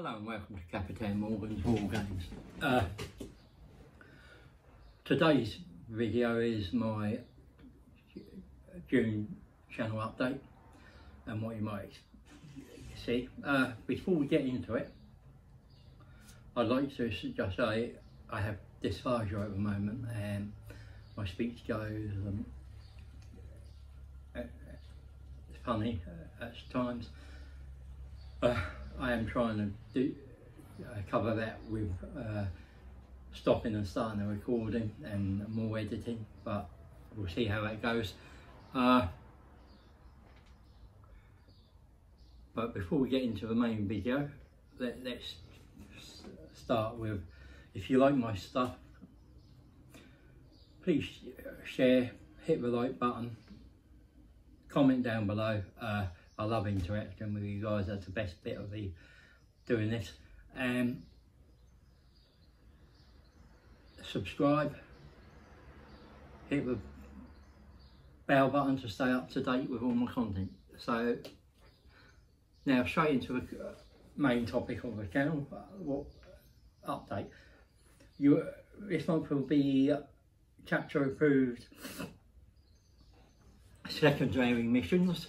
Hello and welcome to Captain Morgan's War Games. Uh, today's video is my June channel update and what you might see. Uh, before we get into it, I'd like to just say I have dysphagia at the moment and my speech goes um, it's funny uh, at times. Uh, I am trying to do, uh, cover that with uh, stopping and starting the recording and more editing, but we'll see how that goes. Uh, but before we get into the main video, let, let's start with, if you like my stuff, please share, hit the like button, comment down below. Uh, I love interacting with you guys. That's the best bit of the doing this. Um, subscribe. Hit the bell button to stay up to date with all my content. So now straight into the uh, main topic of the channel. Uh, what update? You this month will be chapter approved secondary missions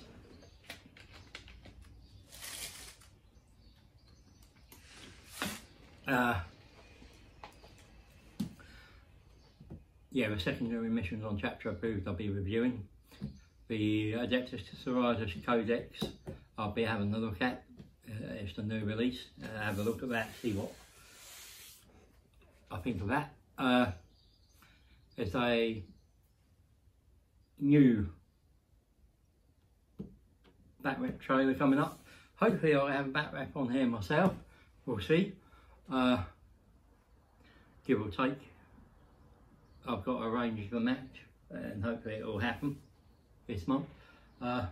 Uh, yeah, the secondary missions on chapter approved I'll be reviewing. The Adeptus Sororitas Codex I'll be having a look at. Uh, it's the new release. Uh, have a look at that, see what I think of that. Uh, there's a new batrep trailer coming up. Hopefully I'll have a batrep on here myself. We'll see uh, give or take. I've got arranged the match and hopefully it will happen this month. Uh,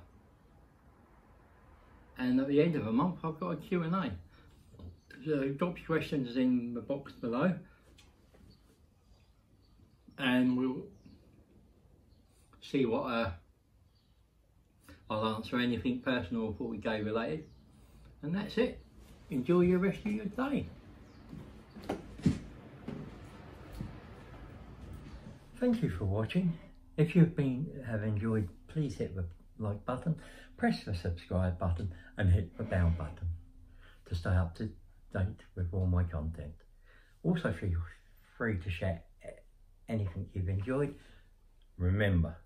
and at the end of the month I've got a Q&A. So drop your questions in the box below and we'll see what uh, I'll answer anything personal or 40k related and that's it. Enjoy your rest of your day. Thank you for watching. If you've been have enjoyed, please hit the like button, press the subscribe button and hit the bell button to stay up to date with all my content. Also feel free to share anything you've enjoyed. Remember,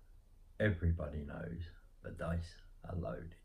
everybody knows the dice are loaded.